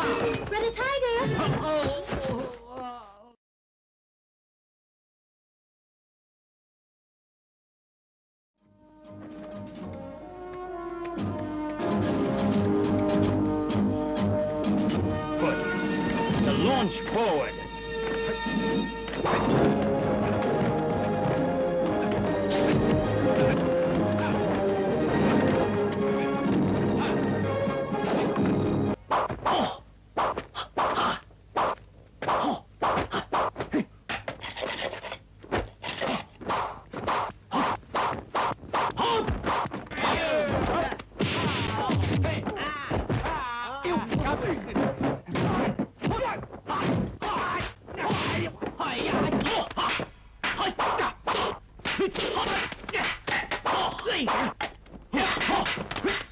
Red a tiger! Oh. Good. Launch forward. 好好好